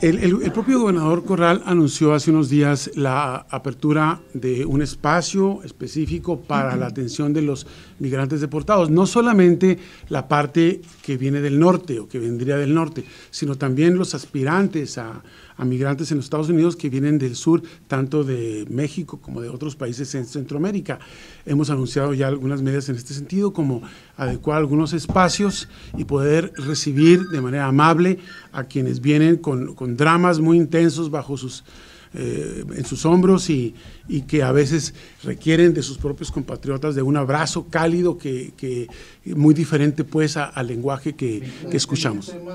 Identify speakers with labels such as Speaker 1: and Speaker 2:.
Speaker 1: El, propio gobernador Corral anunció hace unos días la apertura de un espacio específico para la atención de los migrantes deportados. No solamente la parte que viene del norte o que vendría del norte, sino también los aspirantes a, a migrantes en los Estados Unidos que vienen del sur, tanto de México como de otros países en Centroamérica. Hemos anunciado ya algunas medidas en este sentido, como adecuar algunos espacios y poder recibir de manera amable a quienes vienen con, con dramas muy intensos bajo sus eh, en sus hombros y, y, que a veces requieren de sus propios compatriotas de un abrazo cálido que, que muy diferente pues al lenguaje que, que escuchamos.